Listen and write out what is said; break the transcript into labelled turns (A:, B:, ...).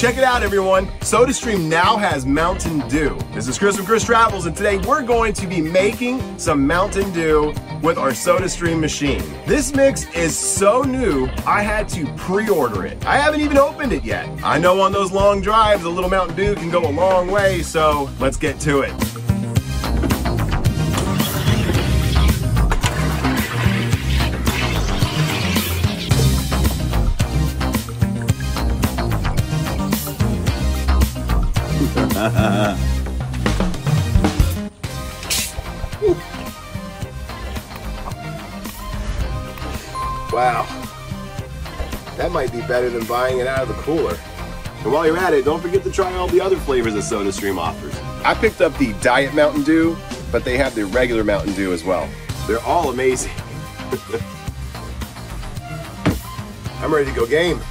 A: Check it out, everyone. SodaStream now has Mountain Dew. This is Chris from Chris Travels, and today we're going to be making some Mountain Dew with our SodaStream machine. This mix is so new, I had to pre-order it. I haven't even opened it yet. I know on those long drives, a little Mountain Dew can go a long way, so let's get to it. wow. That might be better than buying it out of the cooler. And while you're at it, don't forget to try all the other flavors that SodaStream offers. I picked up the Diet Mountain Dew, but they have the regular Mountain Dew as well. They're all amazing. I'm ready to go game.